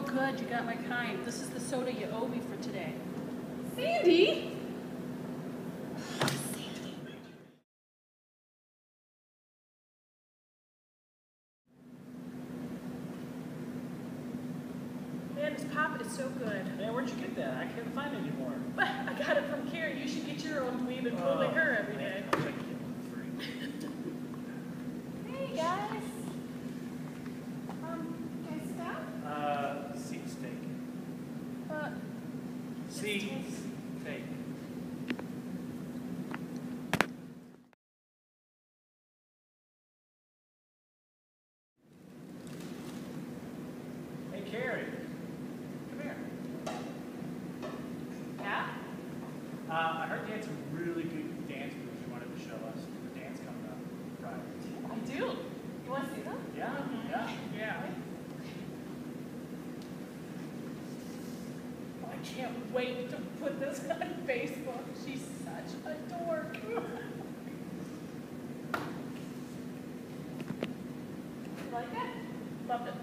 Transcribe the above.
good. You got my kind. This is the soda you owe me for today. Sandy? Man, this pop is so good. Man, where'd you get that? I can't find it anymore. I got it from Karen. You should get your own dweeb and pull like her oh every day. Man, I'll check it for free. Hey guys. Um, can I sit down? Uh, seat steak. Uh, Seat. Hey, Carrie. Come here. Yeah? Uh, I heard you had some really good dance moves you wanted to show us. can't wait to put this on Facebook. She's such a dork. like it? Loved it.